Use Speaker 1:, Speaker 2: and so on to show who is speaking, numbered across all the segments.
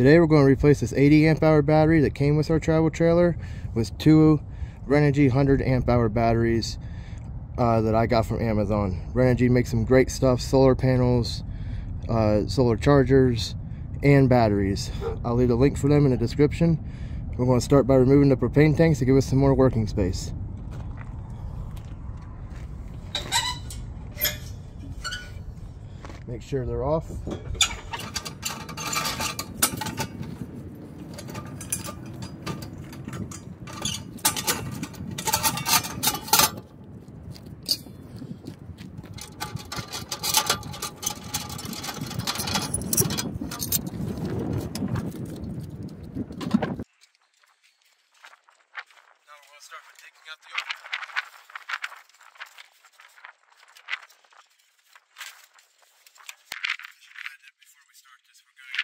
Speaker 1: Today we're going to replace this 80 amp hour battery that came with our travel trailer with two Renogy 100 amp hour batteries uh, that I got from Amazon. Renogy makes some great stuff, solar panels, uh, solar chargers, and batteries. I'll leave a link for them in the description. We're going to start by removing the propane tanks to give us some more working space. Make sure they're off. Now we're going to start by taking out the oil. Before we start this, we're going to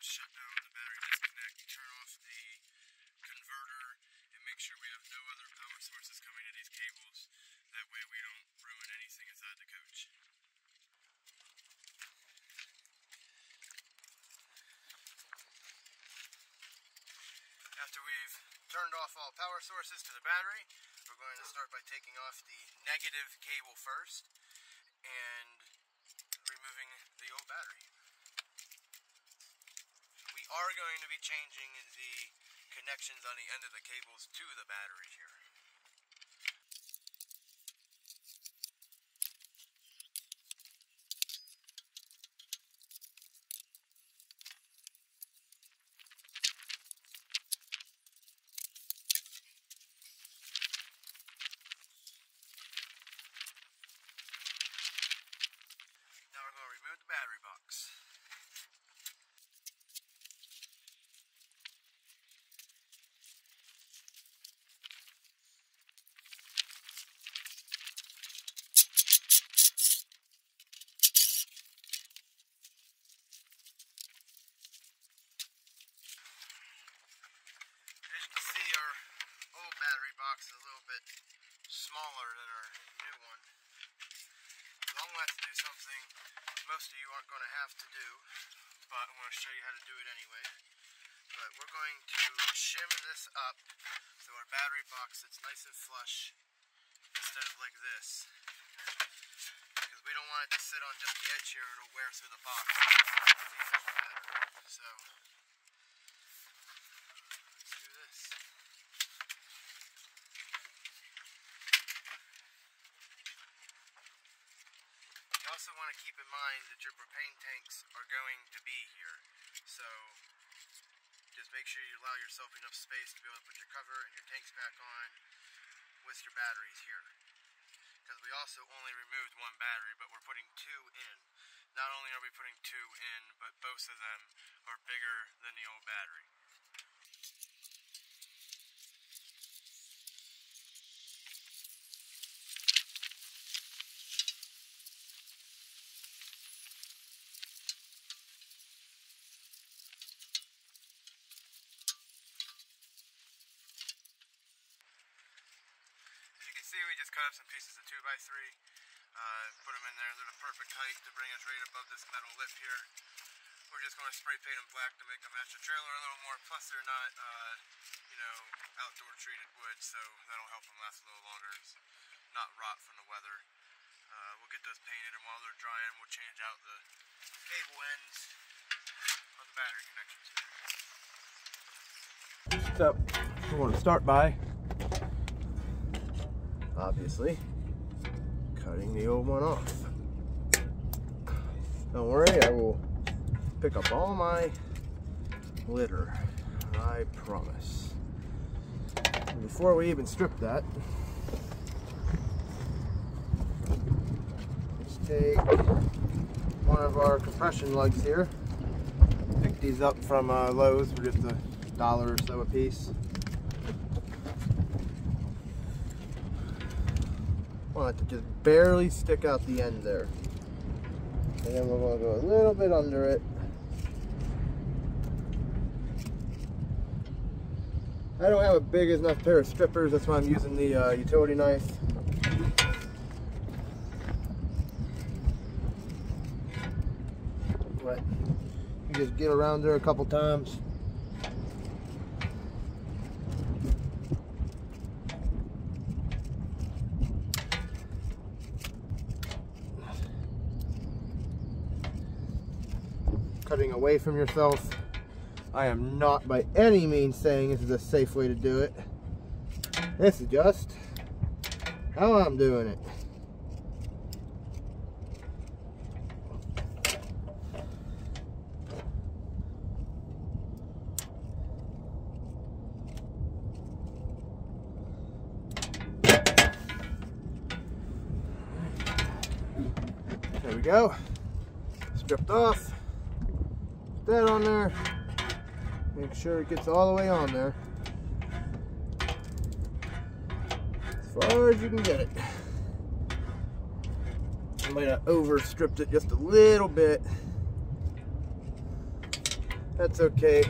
Speaker 1: shut down the battery disconnect, turn off the converter, and make sure we have no other power sources coming to these cables. That way we don't ruin anything inside the coach. After we've turned off all power sources to the battery, we're going to start by taking off the negative cable first and removing the old battery. We are going to be changing the connections on the end of the cables to the battery here. Now we're going to remove the battery box. As you can see, our old battery box is a little bit smaller than our new one. So I'm going to have to do something most of you aren't going to have to do, but I'm going to show you how to do it anyway. But we're going to shim this up so our battery box sits nice and flush instead of like this. Because we don't want it to sit on just the edge here, it'll wear through the box. So, let's do this. You also want to keep in mind that your propane tanks are going to be here. So just make sure you allow yourself enough space to be able to put your cover and your tanks back on with your batteries here. Because we also only removed one battery, but we're putting two in. Not only are we putting two in, but both of them are bigger than the old battery. As you can we up some pieces of 2x3, uh, put them in there. They're the perfect height to bring us right above this metal lip here. We're just going to spray paint them black to make them match the trailer a little more. Plus, they're not, uh, you know, outdoor treated wood, so that'll help them last a little longer. It's not rot from the weather. Uh, we'll get those painted, and while they're drying, we'll change out the cable ends on the battery connections. So, we're going to start by obviously cutting the old one off. Don't worry, I will pick up all my litter. I promise. And before we even strip that, let's take one of our compression lugs here. Pick these up from uh, Lowe's for just a dollar or so a piece. Want it to just barely stick out the end there. And then we're going to go a little bit under it. I don't have a big enough pair of strippers, that's why I'm using the uh, utility knife. But you Just get around there a couple times. Cutting away from yourself. I am not by any means saying this is a safe way to do it. This is just how I'm doing it. There we go. Stripped off. That on there. Make sure it gets all the way on there. As far as you can get it. I might have over stripped it just a little bit. That's okay.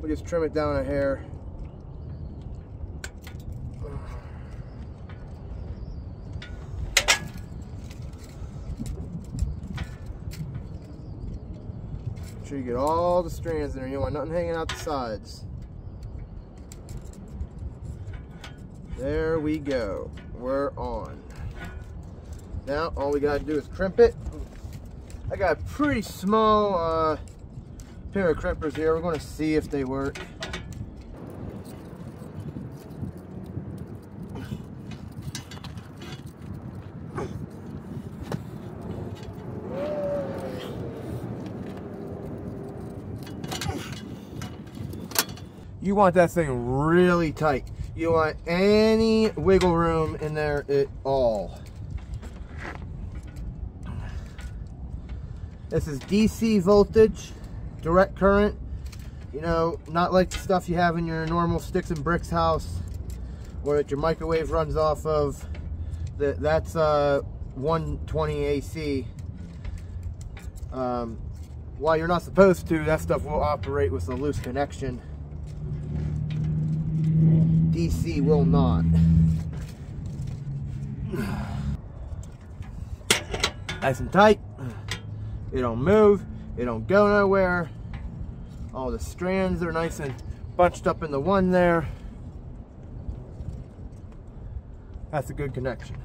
Speaker 1: We'll just trim it down a hair. Sure you get all the strands in there. You don't want nothing hanging out the sides. There we go. We're on. Now all we gotta do is crimp it. I got a pretty small uh, pair of crimpers here. We're gonna see if they work. You want that thing really tight. You want any wiggle room in there at all. This is DC voltage, direct current. You know, not like the stuff you have in your normal sticks and bricks house or that your microwave runs off of. That That's uh, 120 AC. Um, while you're not supposed to, that stuff will operate with a loose connection. DC will not. Nice and tight. It don't move. It don't go nowhere. All the strands are nice and bunched up in the one there. That's a good connection.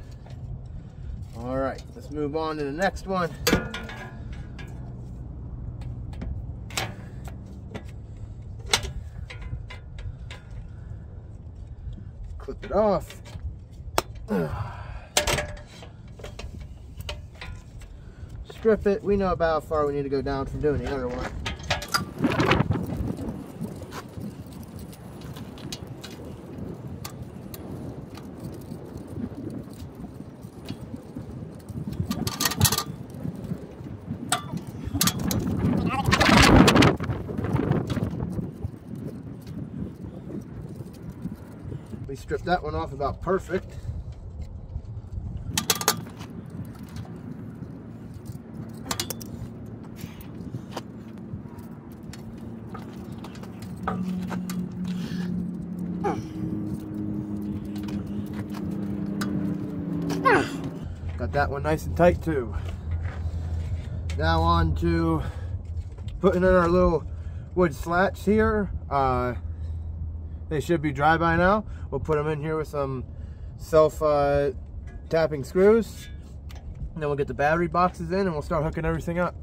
Speaker 1: All right, let's move on to the next one. It off. Strip it. We know about how far we need to go down from doing the other one. We stripped that one off about perfect. Got that one nice and tight too. Now on to putting in our little wood slats here. Uh, they should be dry by now. We'll put them in here with some self uh, tapping screws. And then we'll get the battery boxes in and we'll start hooking everything up.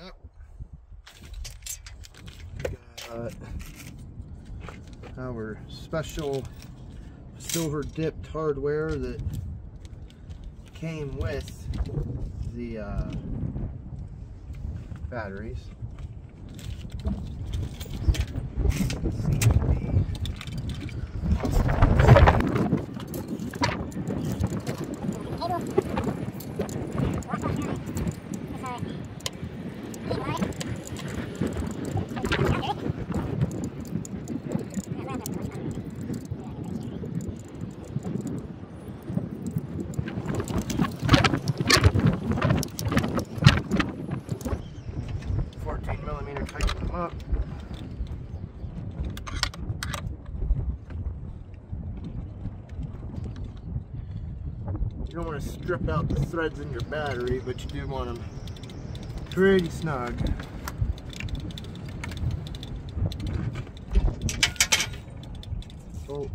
Speaker 1: Up. got our special silver dipped hardware that came with the uh, batteries. You don't want to strip out the threads in your battery, but you do want them pretty snug. Bolt,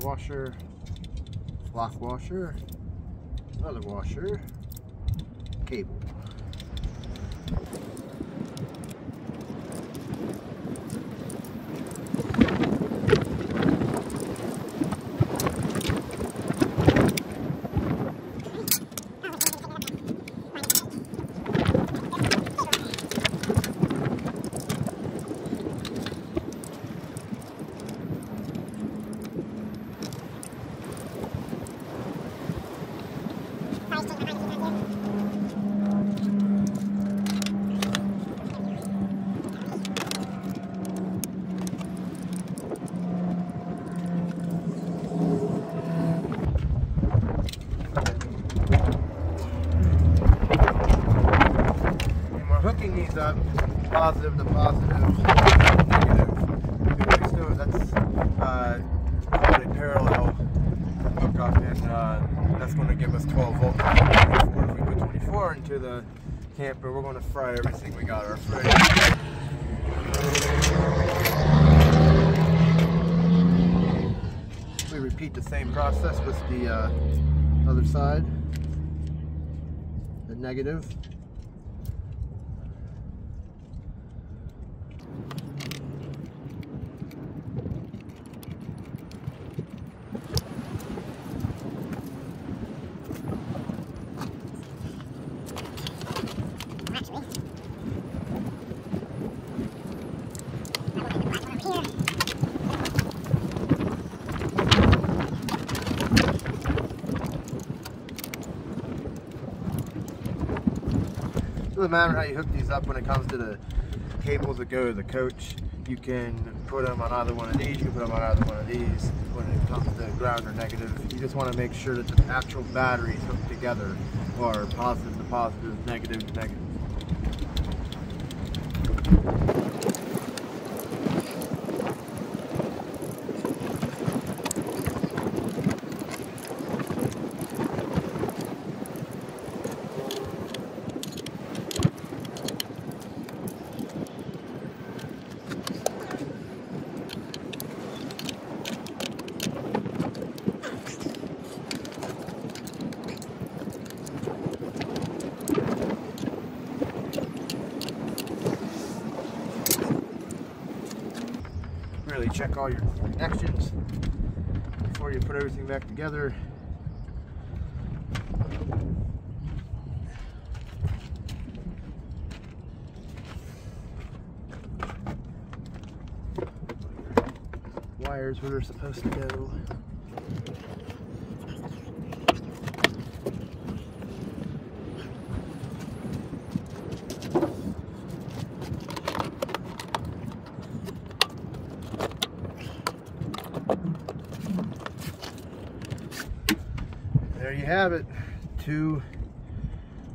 Speaker 1: washer, lock washer, another washer, cable. Positive to positive, negative. So that's uh, a parallel hookup, and uh, that's going to give us 12 volts. If we put 24 into the camper, we're going to fry everything we got our fridge. We repeat the same process with the uh, other side, the negative. Doesn't matter how you hook these up when it comes to the cables that go to the coach. You can put them on either one of these, you can put them on either one of these when it comes to ground or negative. You just want to make sure that the actual batteries hooked together are positive to positive, negative to negative. really check all your connections before you put everything back together. Wires where they're supposed to go. Have it. Two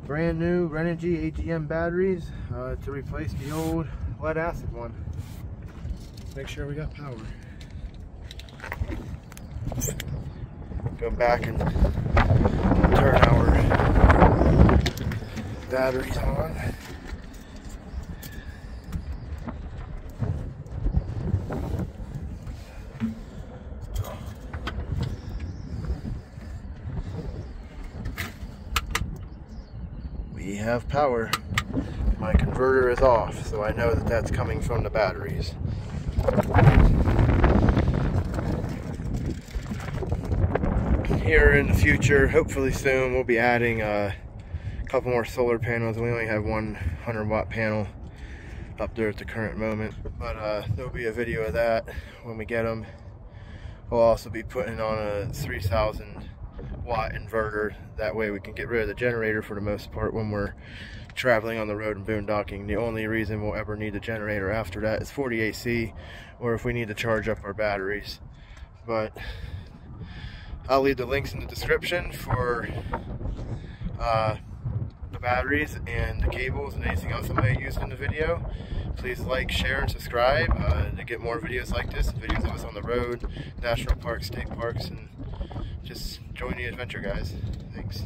Speaker 1: brand new Renogy AGM batteries uh, to replace the old lead acid one. Make sure we got power. Go back and turn our batteries on. we have power. my converter is off, so I know that that's coming from the batteries. Here in the future, hopefully soon, we'll be adding a couple more solar panels. We only have one 100 watt panel up there at the current moment, but uh, there'll be a video of that when we get them. We'll also be putting on a 3000 watt inverter. That way we can get rid of the generator for the most part when we're traveling on the road and boondocking. The only reason we'll ever need the generator after that is 40 AC or if we need to charge up our batteries. But I'll leave the links in the description for uh, batteries and the cables and anything else I have used in the video. Please like, share, and subscribe uh, to get more videos like this, videos of us on the road, national parks, state parks, and just join the adventure, guys. Thanks.